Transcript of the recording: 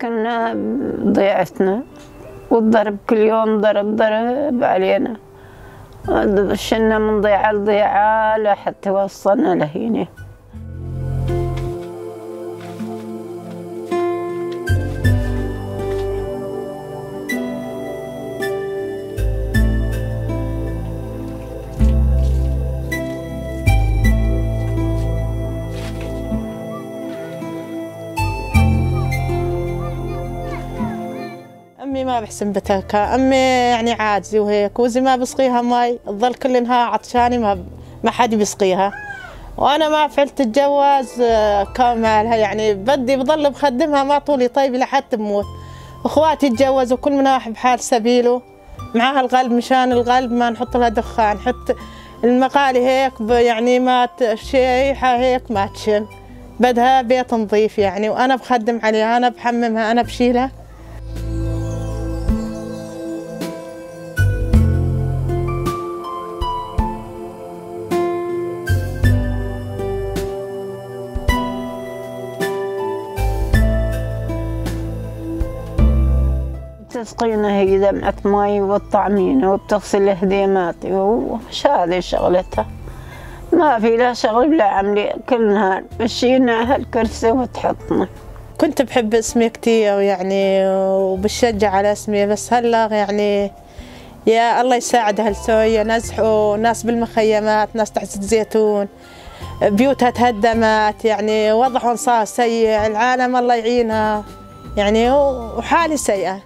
كنا ضيعتنا والضرب كل يوم ضرب ضرب علينا. شلنا من ضيعة لضيعة لحتى وصلنا لهنا أمي ما بحسن بتركها. أمي يعني عاجزة وهيك وزي ما بسقيها مي تظل كل نهار عطشانة ما ما حد بيسقيها وأنا ما فعلت اتجوز آه، كمالها يعني بدي بضل بخدمها ما طولي طيب لحد تموت إخواتي تجوزوا كل من واحد بحال سبيله. معاها القلب مشان القلب ما نحط لها دخان. حتى المقالي هيك يعني ما شيحة هيك ما تشم بدها بيت نظيف يعني وأنا بخدم عليها أنا بحممها أنا بشيلها. تسقينا هي دمعة مي وتطعمينا وبتغسل هديماتي وش هذه شغلتها ما في لا شغل ولا عملي. كل نهار بشينا هالكرسي وتحطنا. كنت بحب اسمي كتير يعني وبشجع على اسمي بس هلا يعني يا الله يساعد هالسوريا نزحوا ناس بالمخيمات ناس تحت الزيتون. بيوتها تهدمت يعني وضعهم صار سيء. العالم الله يعينها. يعني وحالي سيئة.